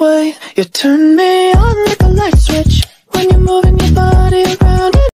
way. You turn me on like